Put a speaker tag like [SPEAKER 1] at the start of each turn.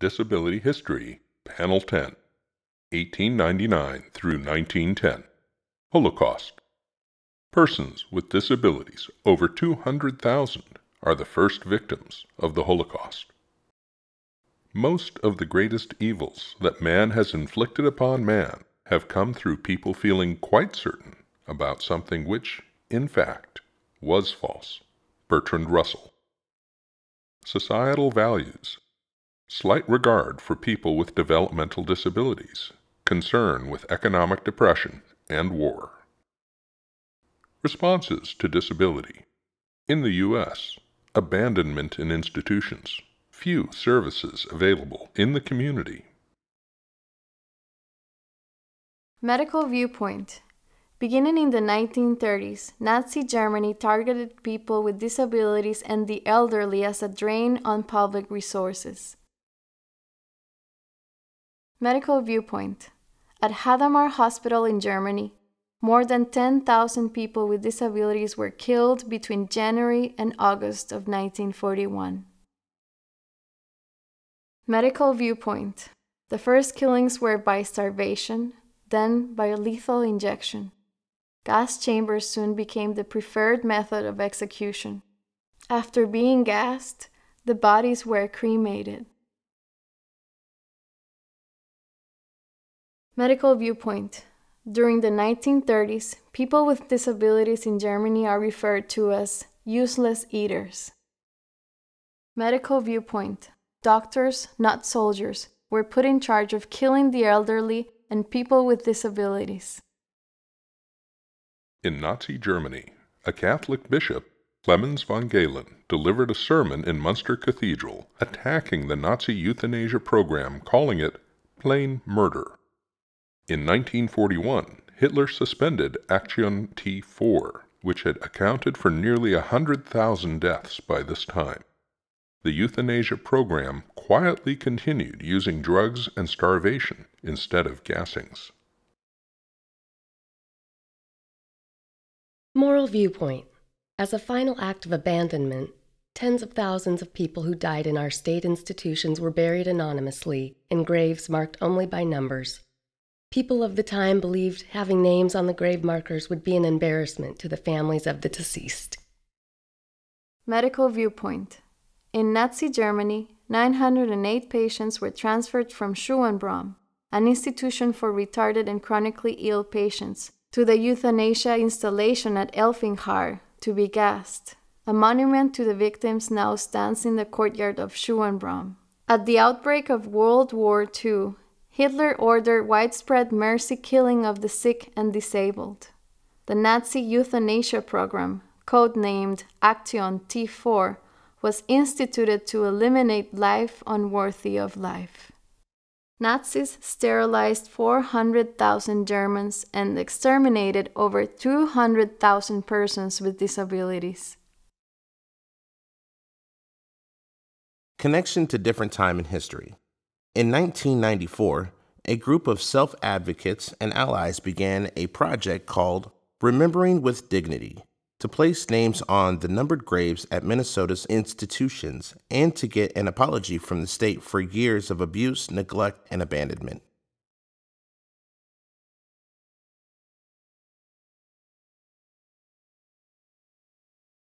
[SPEAKER 1] Disability History, Panel 10, 1899 through 1910. Holocaust. Persons with disabilities, over 200,000, are the first victims of the Holocaust. Most of the greatest evils that man has inflicted upon man have come through people feeling quite certain about something which, in fact, was false. Bertrand Russell. Societal values. Slight regard for people with developmental disabilities. Concern with economic depression and war. Responses to disability. In the U.S., abandonment in institutions. Few services available in the community.
[SPEAKER 2] Medical viewpoint. Beginning in the 1930s, Nazi Germany targeted people with disabilities and the elderly as a drain on public resources. Medical viewpoint. At Hadamar Hospital in Germany, more than 10,000 people with disabilities were killed between January and August of 1941. Medical viewpoint. The first killings were by starvation, then by lethal injection. Gas chambers soon became the preferred method of execution. After being gassed, the bodies were cremated. Medical viewpoint. During the 1930s, people with disabilities in Germany are referred to as useless eaters. Medical viewpoint. Doctors, not soldiers, were put in charge of killing the elderly and people with disabilities.
[SPEAKER 1] In Nazi Germany, a Catholic bishop, Clemens von Galen, delivered a sermon in Munster Cathedral attacking the Nazi euthanasia program, calling it plain murder. In 1941, Hitler suspended Action T4, which had accounted for nearly a hundred thousand deaths by this time the euthanasia program quietly continued using drugs and starvation instead of gassings.
[SPEAKER 3] Moral viewpoint. As a final act of abandonment, tens of thousands of people who died in our state institutions were buried anonymously in graves marked only by numbers. People of the time believed having names on the grave markers would be an embarrassment to the families of the deceased.
[SPEAKER 2] Medical viewpoint. In Nazi Germany, 908 patients were transferred from Schönbrunn, an institution for retarded and chronically ill patients, to the euthanasia installation at Eglfing-Haar to be gassed. A monument to the victims now stands in the courtyard of Schönbrunn. At the outbreak of World War II, Hitler ordered widespread mercy killing of the sick and disabled. The Nazi euthanasia program, codenamed Action T4, was instituted to eliminate life unworthy of life. Nazis sterilized 400,000 Germans and exterminated over 200,000 persons with disabilities.
[SPEAKER 4] Connection to different time in history. In 1994, a group of self advocates and allies began a project called Remembering with Dignity to place names on the numbered graves at Minnesota's institutions and to get an apology from the state for years of abuse, neglect, and abandonment.